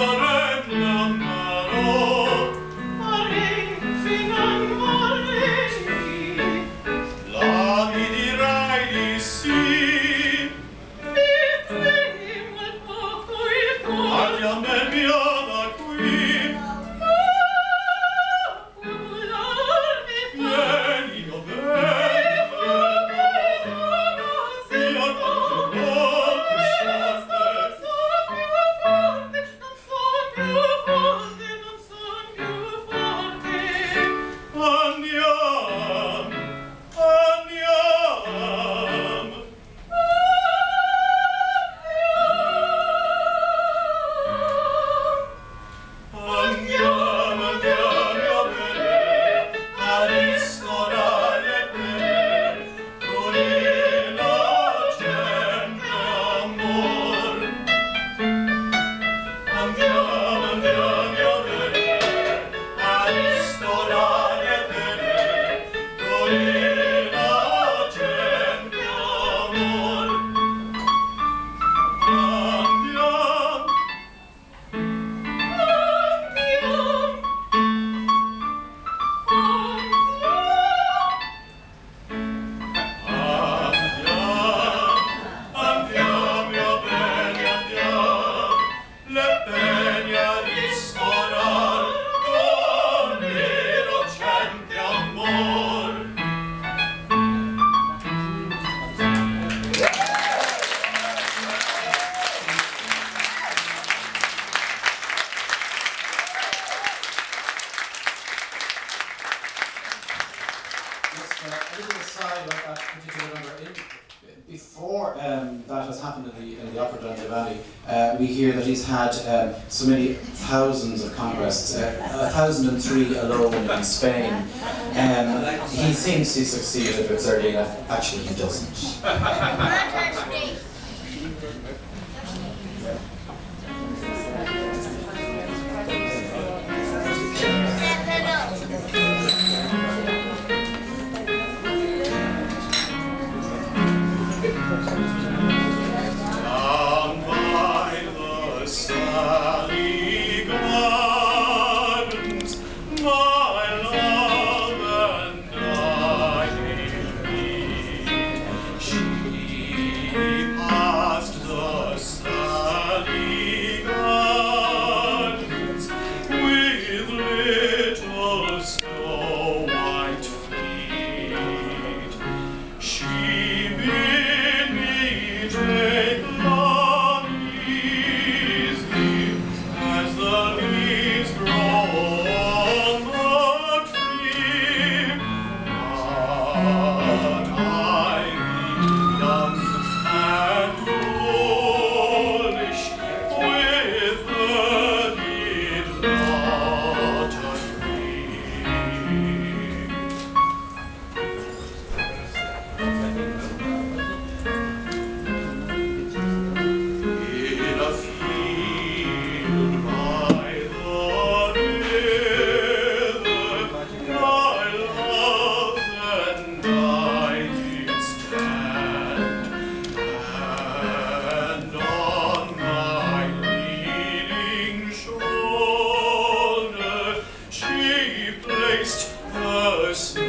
Oh. A little aside about that particular number. It, before um, that has happened in the, in the Opera Don Giovanni, uh, we hear that he's had um, so many thousands of conquests, uh, 1,003 alone in Spain. Um, he thinks he succeeded with Zerlina, actually he doesn't. close.